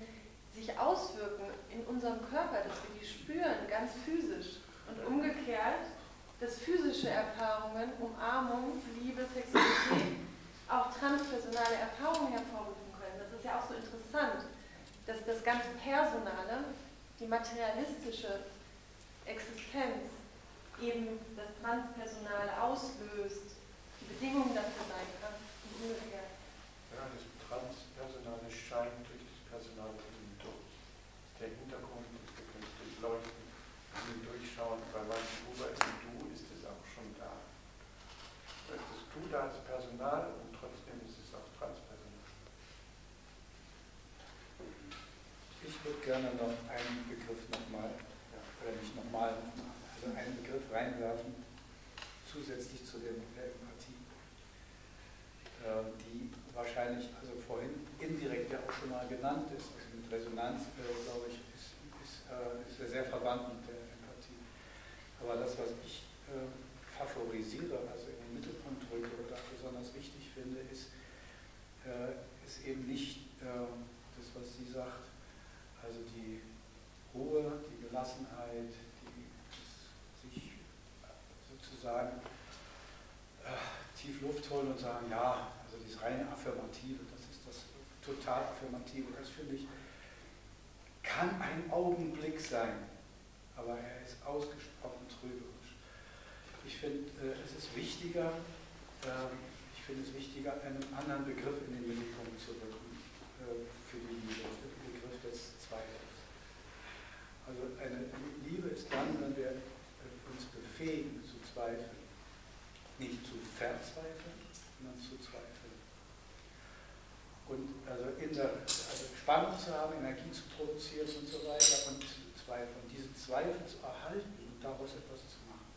sich auswirken in unserem Körper, dass wir die spüren, ganz physisch. Und umgekehrt, dass physische Erfahrungen, Umarmung, Liebe, Sexualität auch transpersonale Erfahrungen hervorrufen können. Das ist ja auch so interessant dass das ganze Personale, die materialistische Existenz eben das Transpersonale auslöst, die Bedingungen dafür sein kann und umgekehrt. Ja, das Transpersonale scheint durch das Personale durch. Der Hintergrund ist das Leuchten, das Durchschauen, bei manchen Uber ist ein Du, ist es auch schon da. Da ist das Du da als Personal und trotzdem ist es auch Transpersonal. Ich würde gerne noch einen Begriff nochmal, oder nicht nochmal, also einen Begriff reinwerfen, zusätzlich zu dem der Empathie, äh, die wahrscheinlich, also vorhin indirekt ja auch schon mal genannt ist, also mit Resonanz, äh, glaube ich, ist, ist, äh, ist ja sehr verwandt mit der Empathie. Aber das, was ich favorisiere, also in den Mittelpunkt drücke oder besonders wichtig finde, ist, ist eben nicht das, was sie sagt, also die Ruhe, die Gelassenheit, die sich sozusagen äh, tief Luft holen und sagen, ja, also dieses reine Affirmative, das ist das total Affirmative, das finde ich, kann ein Augenblick sein, aber er ist ausgesprochen trügerisch. Ich finde, äh, es ist wichtiger, äh, ich finde es wichtiger, einen anderen Begriff in den Mittelpunkt zu rücken äh, für den Begriff des Zweifels. Also eine Liebe ist dann, wenn wir uns befähigen zu zweifeln. Nicht zu verzweifeln, sondern zu zweifeln. Und also, der, also Spannung zu haben, Energie zu produzieren und so weiter und zu zweifeln. Und diese Zweifel zu erhalten und daraus etwas zu machen.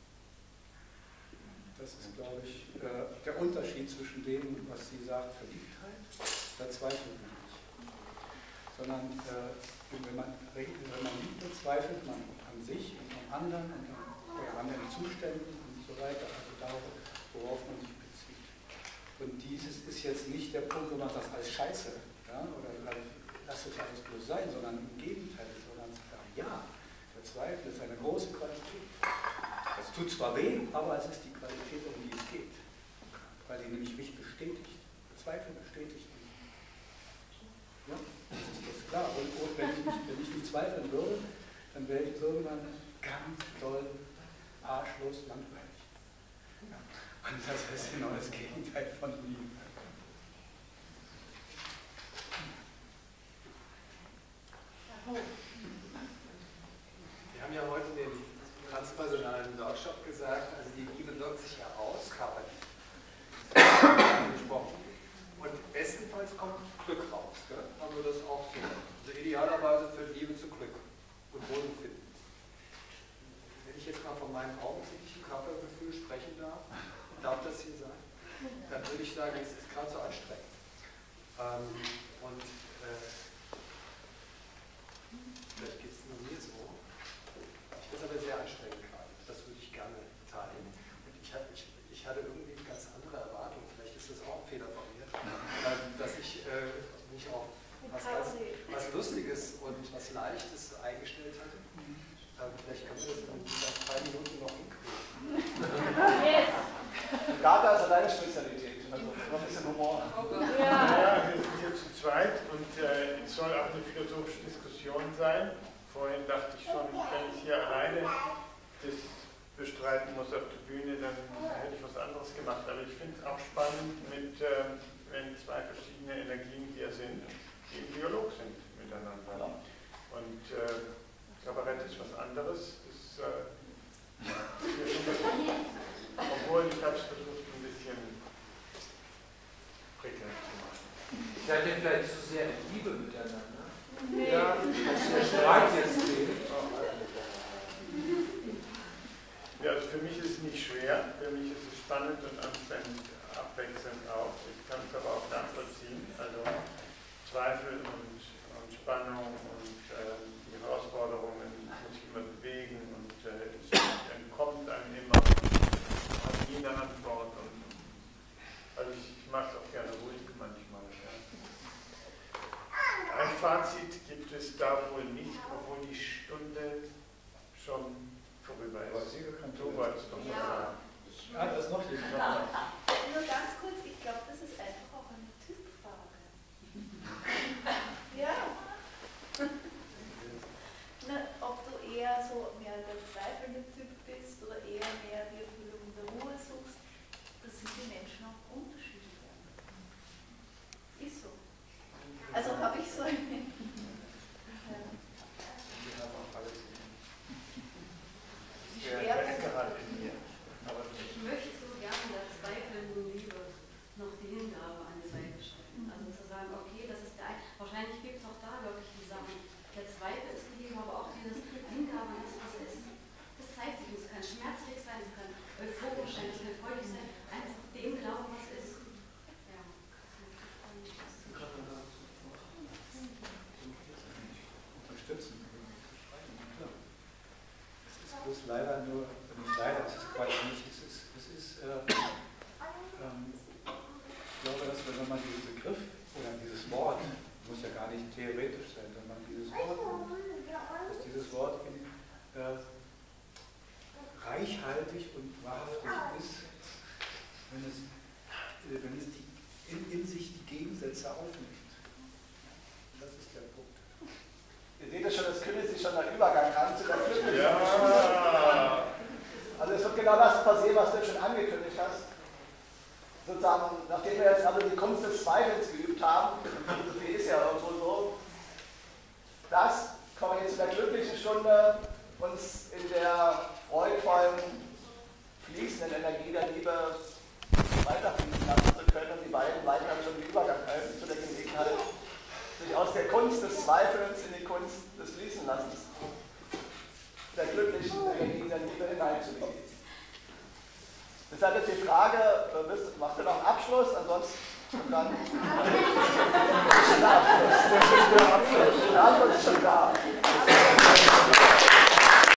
Das ist, glaube ich, der Unterschied zwischen dem, was sie sagt, Verliebtheit, da zweifelt man nicht. Sondern äh, wenn man, wenn man liebt, zweifelt man an sich und an anderen und an, oder an den Zuständen und so weiter, also darauf, worauf man sich. Und dieses ist jetzt nicht der Punkt, wo man sagt, alles scheiße, ja, oder halt, lass es alles bloß sein, sondern im Gegenteil, sondern zu sagen, ja, der Zweifel ist eine große Qualität. Es tut zwar weh, aber es ist die Qualität, um die es geht. Weil die nämlich mich bestätigt. Zweifel bestätigt mich. Ja, das ist das klar. Und, und wenn, ich nicht, wenn ich nicht zweifeln würde, dann wäre ich irgendwann ganz toll arschlos langweilig. Und das ist genau das Gegenteil von Liebe. Wir haben ja heute den transpersonalen Workshop gesagt, also die Liebe wirkt sich ja aus, körperlich. Und bestenfalls kommt Glück raus. Gell? Haben das auch so? Also idealerweise führt Liebe zu Glück und Wohlbefinden. Wenn ich jetzt mal von meinem augenblicklichen Körpergefühl sprechen darf, darf das hier sein, dann würde ich sagen, es ist gerade so anstrengend. Ähm, und äh, vielleicht geht es nur mir so. Ich finde es aber sehr anstrengend gerade. Das würde ich gerne teilen. Und ich, hab, ich, ich hatte irgendwie ganz andere Erwartungen. Vielleicht ist das auch ein Fehler von mir, äh, dass ich äh, mich auf was, ganz, was Lustiges und was Leichtes eingestellt hatte. Ähm, vielleicht können wir das in zwei Minuten noch hinkriegen. Yes. Gata ist deine Spezialität. Also noch ein Humor. Ja, wir sind hier zu zweit und äh, es soll auch eine philosophische Diskussion sein. Vorhin dachte ich schon, wenn ich hier alleine das bestreiten muss auf der Bühne, dann hätte ich was anderes gemacht. Aber ich finde es auch spannend, mit, äh, wenn zwei verschiedene Energien hier sind, die im Dialog sind miteinander. Und äh, Kabarett ist was anderes. Das, äh, obwohl ich habe es versucht, ein bisschen prickelnd zu machen. Seid ihr vielleicht zu sehr in Liebe miteinander? Nee. Ja, dass der Streit jetzt fehlt. Ja, also für mich ist es nicht schwer, für mich ist es spannend und anstrengend, abwechselnd auch. Ich kann es aber auch nachvollziehen. Also Zweifel und, und Spannung und äh, die Herausforderungen muss ich immer bewegen und äh, es entkommt einem immer an jeder Antwort. Und, also ich, ich mache es auch gerne ruhig manchmal. Ja. Ein Fazit gibt es da wohl nicht, obwohl die Stunde schon vorüber ist. Du wolltest doch mal sagen. Ah, das noch nicht. Nur ganz kurz, ich glaube, das ist einfach auch eine Typfrage. ja. Na, ob du eher so mehr der zweifelnde Typ bist oder eher mehr die Erfüllung der Ruhe suchst, das sind die Menschen auch unterschiedlich. Ist so. Also habe ich so eine. Ja. Der, der Enkerhard in mir. Aber Ich möchte so gerne der zweifelnden Liebe noch die Hingabe an die Seite stellen. Also zu sagen, okay, das ist der ein Wahrscheinlich gibt es auch da wirklich die Sachen. Der Zweifel ist die Liebe, aber auch dieses Hingabe an das, was ist. Das zeigt sich. Es kann schmerzlich sein, es kann euphorisch sein, es kann freudig sein. Einfach dem glauben, was ist. Ja. Unterstützen. Klar. Es ist bloß leider nur, nicht leider, es ist Quatsch nicht, es ist, es ist äh, ähm, ich glaube, dass wir, wenn man diesen Begriff oder dieses Wort, muss ja gar nicht theoretisch sein, wenn man dieses Wort nimmt, dass dieses Wort in, äh, reichhaltig und wahrhaftig ist, wenn es, äh, wenn es die, in, in sich die Gegensätze aufnimmt. Das ist der Punkt. Ihr seht ja schon, es kündigt sich schon der Übergang an zu der Glücklichen. Ja. Also es wird genau das passieren, was du schon angekündigt hast. Wir jetzt alle die Kunst des Zweifels